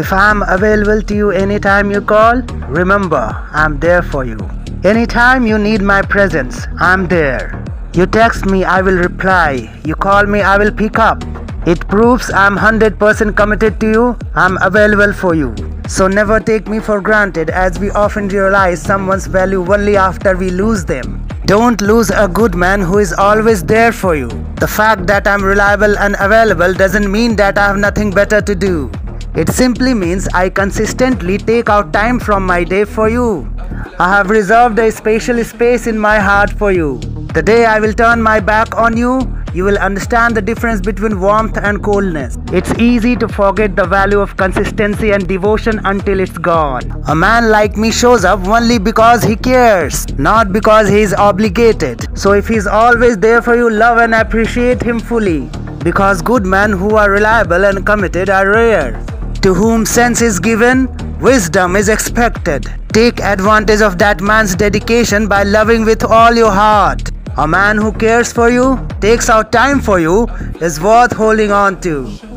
If I'm available to you anytime you call, remember, I'm there for you. Anytime you need my presence, I'm there. You text me, I will reply. You call me, I will pick up. It proves I'm 100% committed to you, I'm available for you. So never take me for granted as we often realize someone's value only after we lose them. Don't lose a good man who is always there for you. The fact that I'm reliable and available doesn't mean that I have nothing better to do. It simply means I consistently take out time from my day for you. I have reserved a special space in my heart for you. The day I will turn my back on you, you will understand the difference between warmth and coldness. It's easy to forget the value of consistency and devotion until it's gone. A man like me shows up only because he cares, not because he is obligated. So if he's always there for you, love and appreciate him fully. Because good men who are reliable and committed are rare. To whom sense is given, wisdom is expected. Take advantage of that man's dedication by loving with all your heart. A man who cares for you, takes out time for you, is worth holding on to.